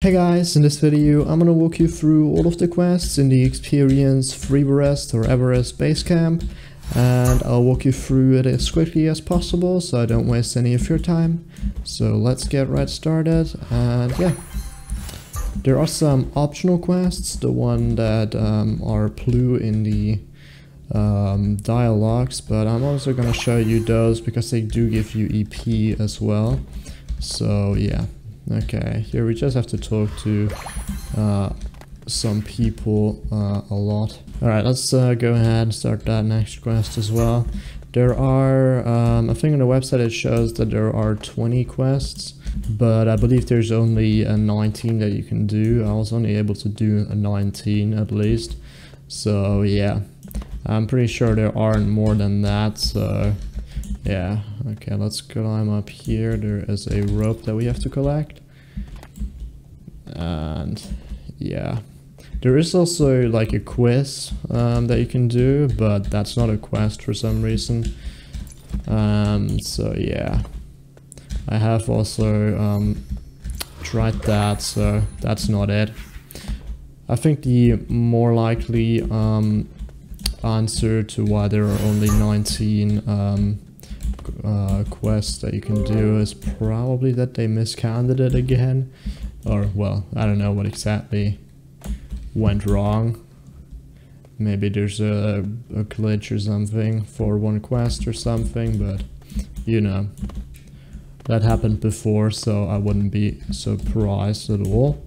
Hey guys, in this video I'm gonna walk you through all of the quests in the Experience 3Verest or Everest base camp and I'll walk you through it as quickly as possible so I don't waste any of your time. So let's get right started and yeah. There are some optional quests, the one that um, are blue in the um, dialogues, but I'm also gonna show you those because they do give you EP as well. So yeah, Okay, here we just have to talk to uh, some people uh, a lot. Alright, let's uh, go ahead and start that next quest as well. There are, um, I think on the website it shows that there are 20 quests, but I believe there's only a 19 that you can do. I was only able to do a 19 at least. So yeah, I'm pretty sure there aren't more than that, so yeah, okay, let's climb up here. There is a rope that we have to collect. And yeah, there is also like a quiz um, that you can do, but that's not a quest for some reason. Um, so yeah, I have also um, tried that, so that's not it. I think the more likely um, answer to why there are only 19 um, uh, quest that you can do is probably that they miscounted it again. Or, well, I don't know what exactly went wrong. Maybe there's a, a glitch or something for one quest or something, but, you know, that happened before, so I wouldn't be surprised at all.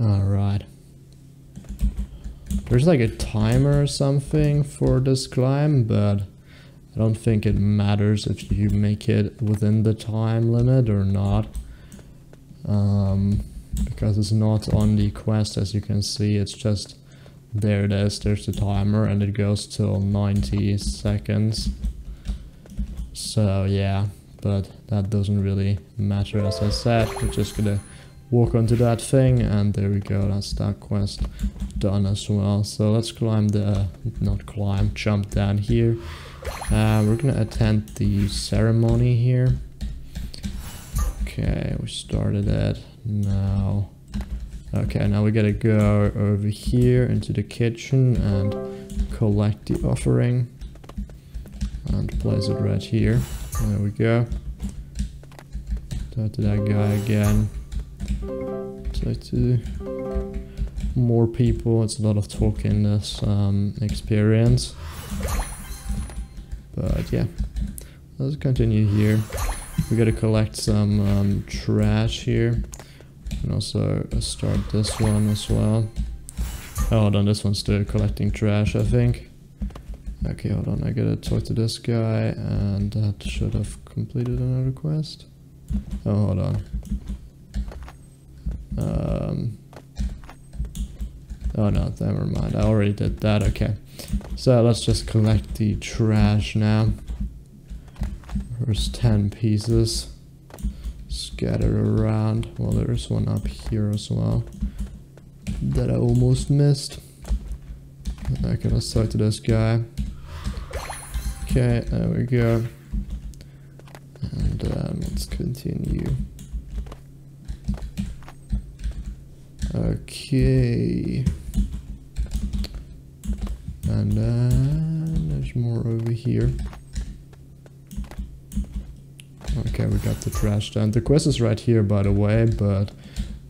Alright. There's like a timer or something for this climb, but I don't think it matters if you make it within the time limit or not. Um, because it's not on the quest as you can see, it's just there it is, there's the timer and it goes till 90 seconds. So yeah, but that doesn't really matter as I said, we're just gonna walk onto that thing and there we go, that's that quest done as well. So let's climb the, not climb, jump down here. Uh, we're gonna attend the ceremony here. Okay, we started it. Now, okay, now we gotta go over here into the kitchen and collect the offering. And place it right here. There we go. Talk to that guy again. Talk to more people. It's a lot of talk in this um, experience. But yeah, let's continue here. We gotta collect some um, trash here. And also uh, start this one as well. Oh, hold on, this one's still collecting trash, I think. Okay, hold on, I gotta talk to this guy, and that should have completed another quest. Oh, hold on. Oh no, never mind, I already did that, okay. So let's just collect the trash now. There's 10 pieces scattered around. Well, there's one up here as well that I almost missed. Okay, let's talk to this guy. Okay, there we go. And um, let's continue. Okay. And then there's more over here. Okay, we got the trash done. The quest is right here, by the way, but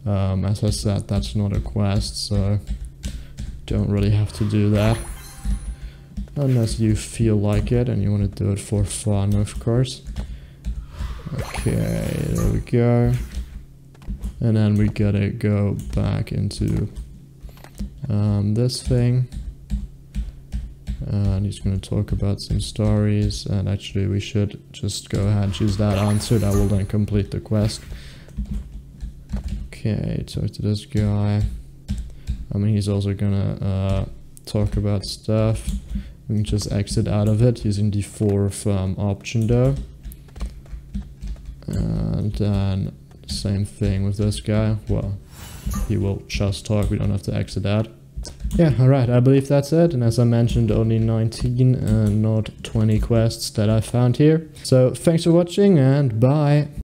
um, as I said, that's not a quest, so don't really have to do that. Unless you feel like it and you want to do it for fun, of course. Okay, there we go. And then we gotta go back into um, this thing and he's going to talk about some stories and actually we should just go ahead and choose that answer that will then complete the quest. Okay talk to this guy. I mean he's also gonna uh, talk about stuff. We can just exit out of it using the fourth um, option though. And then same thing with this guy. Well he will just talk. We don't have to exit out yeah, alright, I believe that's it. And as I mentioned, only 19 and not 20 quests that I found here. So thanks for watching and bye.